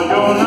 you're your